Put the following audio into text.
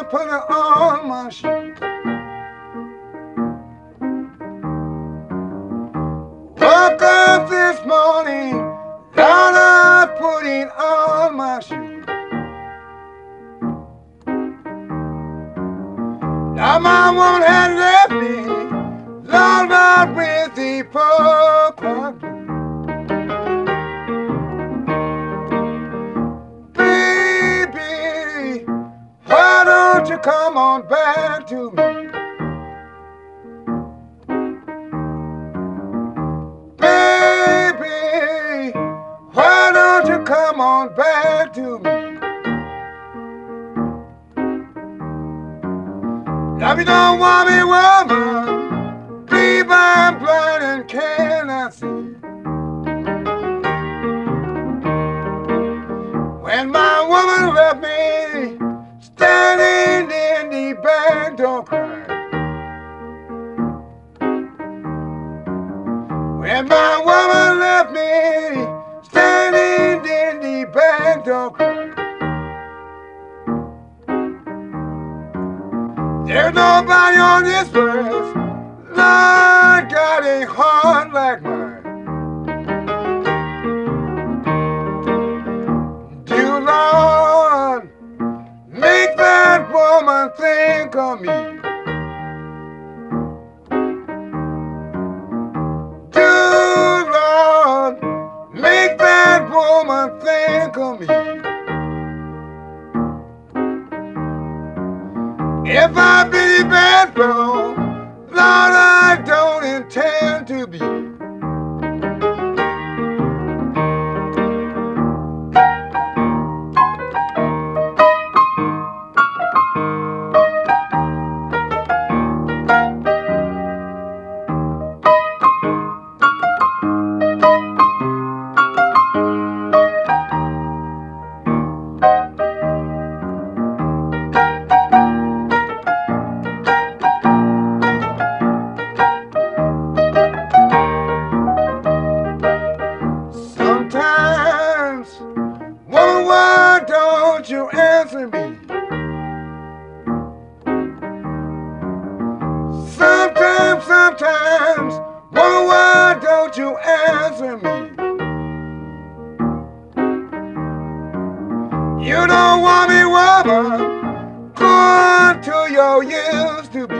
I was putting on my shoes. Woke up this morning, thought I was putting on my shoes. Now my woman had left me, Lord, with the come on back to me? Baby, why don't you come on back to me? If you don't want me, woman, door crying. When my woman left me, standing in the back door crying. There's nobody on this earth, of me. Lord, make that woman think of me. If I be bad fellow, Lord, You don't want me, woman, go on to your used to be.